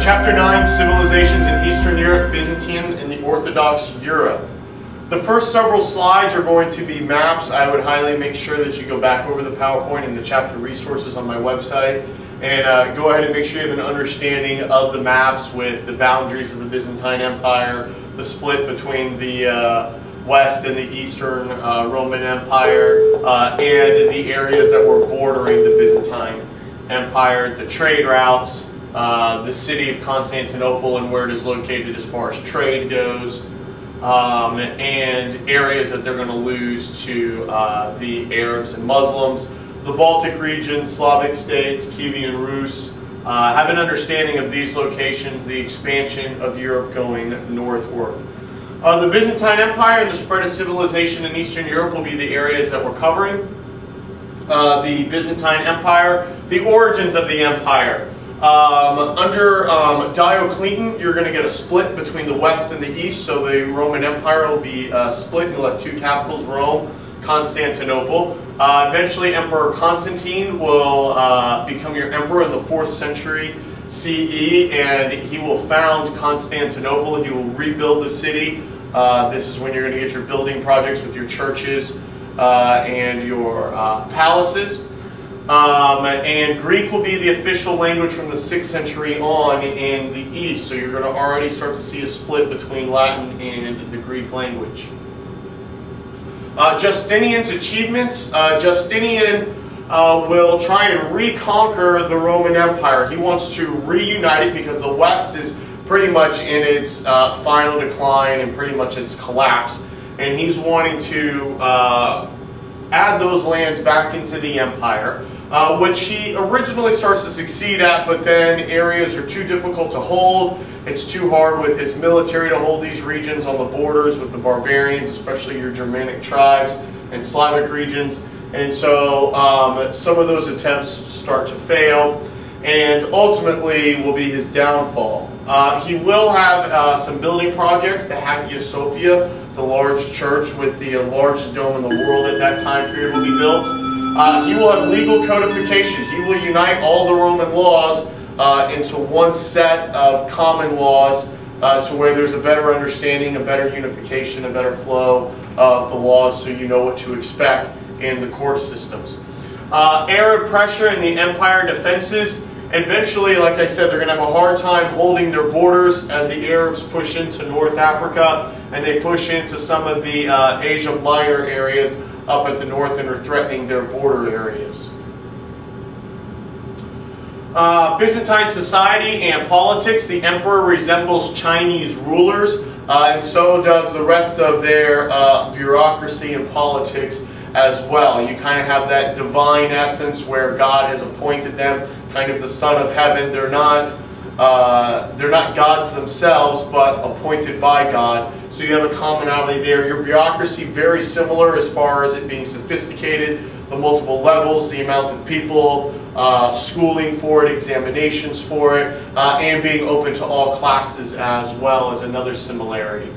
Chapter 9 Civilizations in Eastern Europe, Byzantium, and the Orthodox Europe. The first several slides are going to be maps. I would highly make sure that you go back over the PowerPoint and the chapter resources on my website and uh, go ahead and make sure you have an understanding of the maps with the boundaries of the Byzantine Empire, the split between the uh, West and the Eastern uh, Roman Empire, uh, and the areas that were bordering the Byzantine Empire, the trade routes, uh, the city of Constantinople and where it is located as far as trade goes, um, and areas that they're going to lose to uh, the Arabs and Muslims. The Baltic region, Slavic states, Kievan Rus, uh, have an understanding of these locations, the expansion of Europe going northward. Uh, the Byzantine Empire and the spread of civilization in Eastern Europe will be the areas that we're covering. Uh, the Byzantine Empire, the origins of the empire. Um, under um, Diocletian, you're going to get a split between the west and the east, so the Roman Empire will be uh, split. You'll have two capitals, Rome, Constantinople. Uh, eventually, Emperor Constantine will uh, become your emperor in the 4th century CE, and he will found Constantinople. He will rebuild the city. Uh, this is when you're going to get your building projects with your churches uh, and your uh, palaces. Um, and Greek will be the official language from the 6th century on in the East. So you're going to already start to see a split between Latin and the Greek language. Uh, Justinian's achievements. Uh, Justinian uh, will try and reconquer the Roman Empire. He wants to reunite it because the West is pretty much in its uh, final decline and pretty much its collapse. And he's wanting to uh, add those lands back into the empire uh, which he originally starts to succeed at, but then areas are too difficult to hold. It's too hard with his military to hold these regions on the borders with the barbarians, especially your Germanic tribes and Slavic regions. And so um, some of those attempts start to fail and ultimately will be his downfall. Uh, he will have uh, some building projects, the Hagia Sophia, the large church with the largest dome in the world at that time period will be built. Uh, he will have legal codification. He will unite all the Roman laws uh, into one set of common laws uh, to where there's a better understanding, a better unification, a better flow of the laws so you know what to expect in the court systems. Uh, Arab pressure and the empire defenses. Eventually, like I said, they're going to have a hard time holding their borders as the Arabs push into North Africa and they push into some of the uh, Asia Minor areas up at the north and are threatening their border areas. Uh, Byzantine society and politics. The emperor resembles Chinese rulers, uh, and so does the rest of their uh, bureaucracy and politics as well. You kind of have that divine essence where God has appointed them, kind of the son of heaven. They're not uh, they're not gods themselves, but appointed by God. So you have a commonality there. Your bureaucracy very similar as far as it being sophisticated, the multiple levels, the amount of people, uh, schooling for it, examinations for it, uh, and being open to all classes as well as another similarity.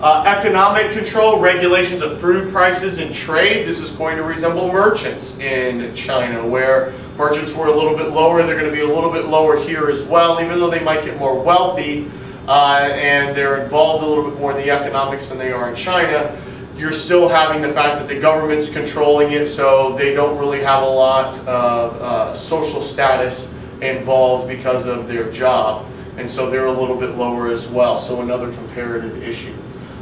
Uh, economic control, regulations of food prices and trade. This is going to resemble merchants in China, where merchants were a little bit lower. They're going to be a little bit lower here as well, even though they might get more wealthy uh, and they're involved a little bit more in the economics than they are in China. You're still having the fact that the government's controlling it, so they don't really have a lot of uh, social status involved because of their job. And so they're a little bit lower as well. So another comparative issue.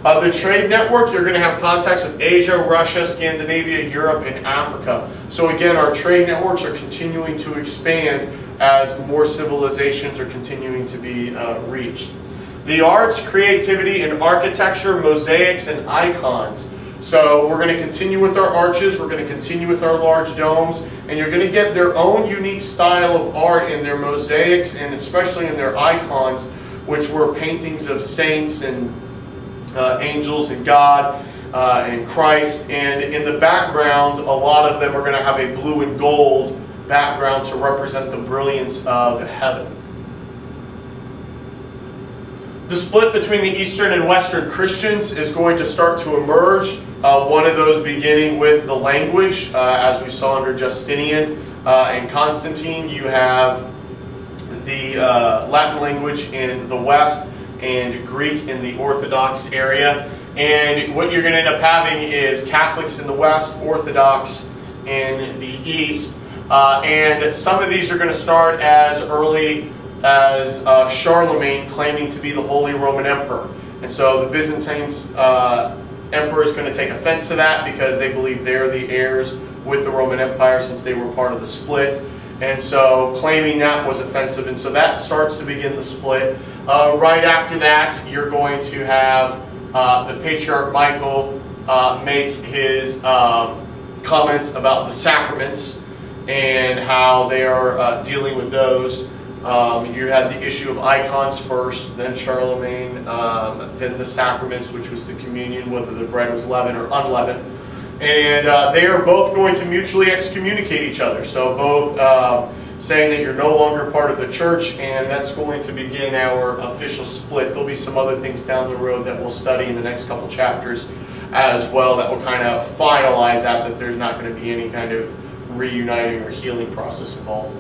Uh, the trade network, you're going to have contacts with Asia, Russia, Scandinavia, Europe, and Africa. So again, our trade networks are continuing to expand as more civilizations are continuing to be uh, reached. The arts, creativity, and architecture, mosaics, and icons. So we're going to continue with our arches, we're going to continue with our large domes, and you're going to get their own unique style of art in their mosaics and especially in their icons, which were paintings of saints and uh, angels and God uh, and Christ. And in the background, a lot of them are going to have a blue and gold background to represent the brilliance of heaven. The split between the Eastern and Western Christians is going to start to emerge. Uh, one of those beginning with the language, uh, as we saw under Justinian uh, and Constantine. You have the uh, Latin language in the West and Greek in the Orthodox area. And what you're going to end up having is Catholics in the West, Orthodox in the East. Uh, and some of these are going to start as early as uh, Charlemagne claiming to be the Holy Roman Emperor. And so the Byzantine uh, emperor is going to take offense to that because they believe they're the heirs with the Roman Empire since they were part of the split. And so claiming that was offensive. And so that starts to begin the split. Uh, right after that, you're going to have uh, the Patriarch Michael uh, make his um, comments about the sacraments and how they are uh, dealing with those. Um, you had the issue of icons first, then Charlemagne, um, then the sacraments, which was the communion, whether the bread was leavened or unleavened. And uh, they are both going to mutually excommunicate each other. So both uh, saying that you're no longer part of the church, and that's going to begin our official split. There'll be some other things down the road that we'll study in the next couple chapters as well that will kind of finalize that, that there's not going to be any kind of reuniting or healing process involved.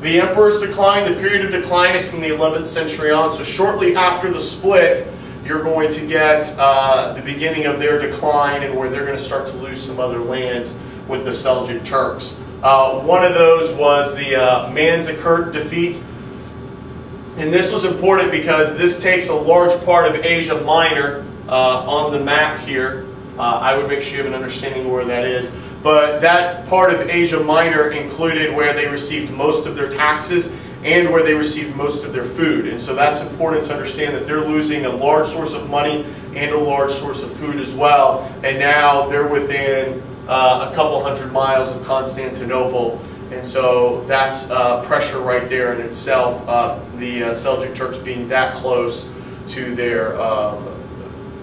The emperor's decline, the period of decline is from the 11th century on. So shortly after the split, you're going to get uh, the beginning of their decline and where they're going to start to lose some other lands with the Seljuk Turks. Uh, one of those was the uh, Manzikert defeat. And this was important because this takes a large part of Asia Minor uh, on the map here. Uh, I would make sure you have an understanding of where that is. But that part of Asia Minor included where they received most of their taxes and where they received most of their food. And so that's important to understand that they're losing a large source of money and a large source of food as well. And now they're within uh, a couple hundred miles of Constantinople. And so that's uh, pressure right there in itself, uh, the uh, Seljuk Turks being that close to their, um,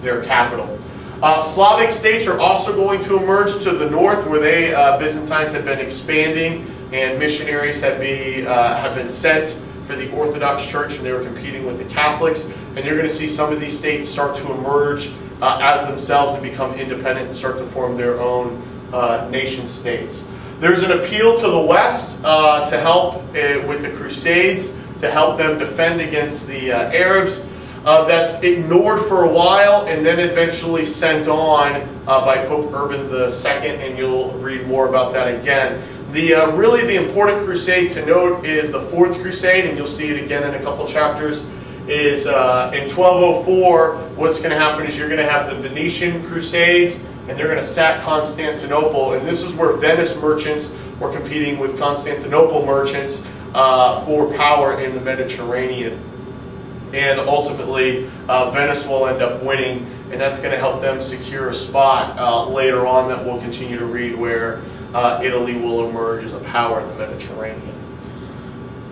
their capital. Uh, Slavic states are also going to emerge to the north where they, uh, Byzantines, have been expanding and missionaries have, be, uh, have been sent for the Orthodox Church and they were competing with the Catholics. And you're going to see some of these states start to emerge uh, as themselves and become independent and start to form their own uh, nation states. There's an appeal to the West uh, to help with the Crusades, to help them defend against the Arabs uh, that's ignored for a while and then eventually sent on uh, by Pope Urban II, and you'll read more about that again. The uh, really the important crusade to note is the Fourth Crusade, and you'll see it again in a couple chapters. Is uh, in 1204, what's going to happen is you're going to have the Venetian Crusades, and they're going to sack Constantinople, and this is where Venice merchants were competing with Constantinople merchants uh, for power in the Mediterranean and ultimately uh, Venice will end up winning, and that's going to help them secure a spot uh, later on that we'll continue to read where uh, Italy will emerge as a power in the Mediterranean.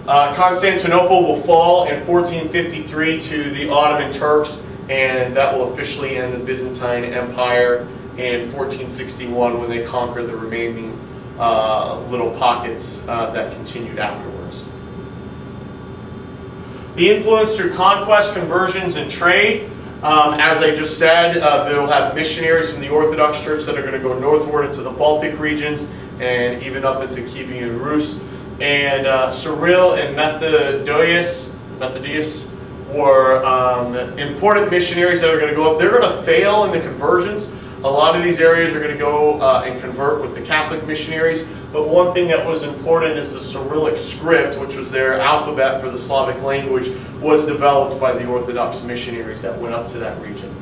Uh, Constantinople will fall in 1453 to the Ottoman Turks, and that will officially end the Byzantine Empire in 1461 when they conquer the remaining uh, little pockets uh, that continued afterwards. The influence through conquest, conversions, and trade. Um, as I just said, uh, they'll have missionaries from the Orthodox Church that are going to go northward into the Baltic regions and even up into Kievan and Rus. And uh, Cyril and Methodius, Methodius were um, important missionaries that are going to go up. They're going to fail in the conversions. A lot of these areas are going to go uh, and convert with the Catholic missionaries. But one thing that was important is the Cyrillic script, which was their alphabet for the Slavic language, was developed by the Orthodox missionaries that went up to that region.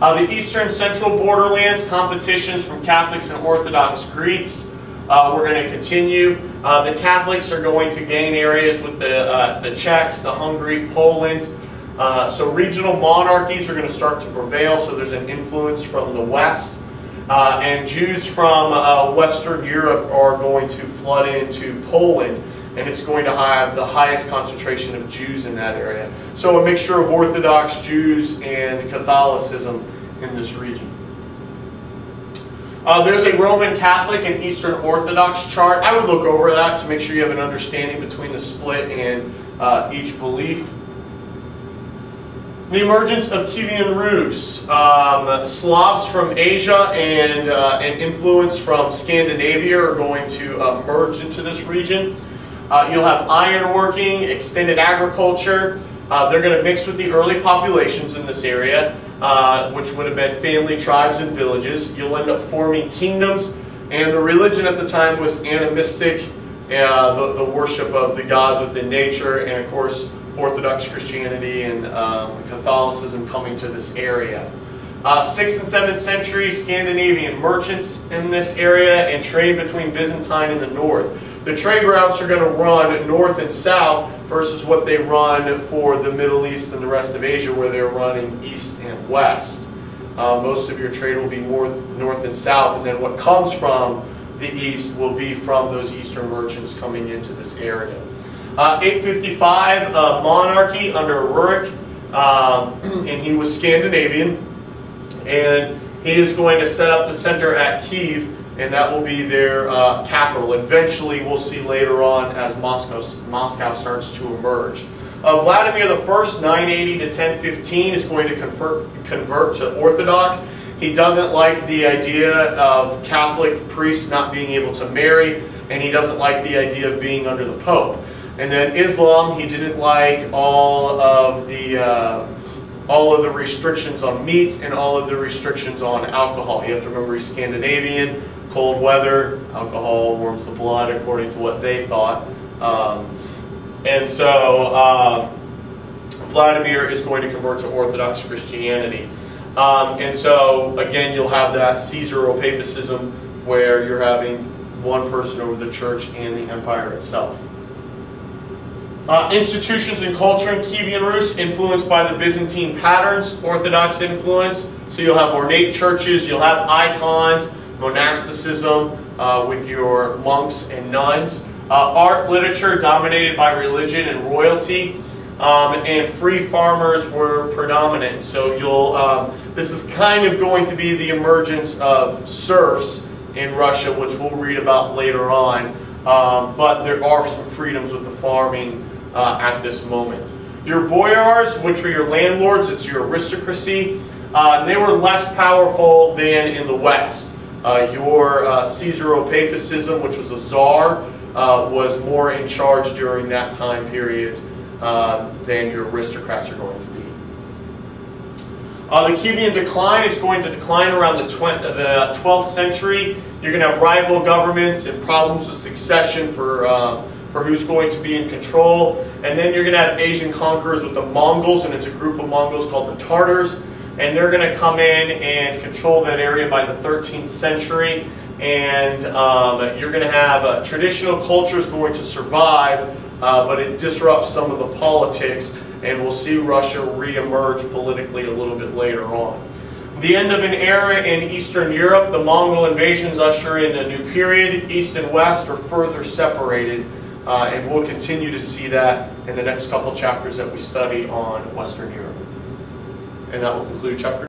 Uh, the eastern central borderlands, competitions from Catholics and Orthodox Greeks. Uh, we're going to continue. Uh, the Catholics are going to gain areas with the, uh, the Czechs, the Hungary, Poland. Uh, so regional monarchies are going to start to prevail, so there's an influence from the west. Uh, and Jews from uh, Western Europe are going to flood into Poland, and it's going to have the highest concentration of Jews in that area. So a mixture of Orthodox Jews and Catholicism in this region. Uh, there's a Roman Catholic and Eastern Orthodox chart. I would look over that to make sure you have an understanding between the split and uh, each belief. The emergence of Kievan Rus, um, Slavs from Asia and uh, an influence from Scandinavia are going to uh, merge into this region. Uh, you'll have ironworking, extended agriculture. Uh, they're going to mix with the early populations in this area, uh, which would have been family, tribes, and villages. You'll end up forming kingdoms, and the religion at the time was animistic, uh, the, the worship of the gods within nature, and of course, Orthodox Christianity and um, Catholicism coming to this area. Uh, 6th and 7th century Scandinavian merchants in this area and trade between Byzantine and the north. The trade routes are going to run north and south versus what they run for the Middle East and the rest of Asia where they're running east and west. Uh, most of your trade will be more north and south and then what comes from the east will be from those eastern merchants coming into this area. Uh, 855 uh, monarchy under Rurik, um, and he was Scandinavian, and he is going to set up the center at Kiev, and that will be their uh, capital. Eventually, we'll see later on as Moscow, Moscow starts to emerge. Uh, Vladimir First, 980 to 1015, is going to convert, convert to Orthodox. He doesn't like the idea of Catholic priests not being able to marry, and he doesn't like the idea of being under the Pope. And then Islam, he didn't like all of the uh, all of the restrictions on meat and all of the restrictions on alcohol. You have to remember he's Scandinavian, cold weather, alcohol warms the blood according to what they thought. Um, and so um, Vladimir is going to convert to Orthodox Christianity. Um, and so again, you'll have that Caesaropapism where you're having one person over the church and the empire itself. Uh, institutions and culture in Kievan Rus influenced by the Byzantine patterns, Orthodox influence. So you'll have ornate churches, you'll have icons, monasticism uh, with your monks and nuns. Uh, art, literature dominated by religion and royalty. Um, and free farmers were predominant. So you'll, um, this is kind of going to be the emergence of serfs in Russia, which we'll read about later on. Um, but there are some freedoms with the farming uh, at this moment. Your boyars, which were your landlords, it's your aristocracy, uh, they were less powerful than in the West. Uh, your uh, Caesaropapism, which was a czar, uh, was more in charge during that time period uh, than your aristocrats are going to be. Uh, the Kievan decline is going to decline around the, the 12th century. You're going to have rival governments and problems with succession for for who's going to be in control. And then you're going to have Asian conquerors with the Mongols, and it's a group of Mongols called the Tartars. And they're going to come in and control that area by the 13th century. And um, you're going to have uh, traditional cultures going to survive, uh, but it disrupts some of the politics. And we'll see Russia reemerge politically a little bit later on. The end of an era in Eastern Europe, the Mongol invasions usher in a new period. East and West are further separated uh, and we'll continue to see that in the next couple chapters that we study on Western Europe. And that will conclude chapter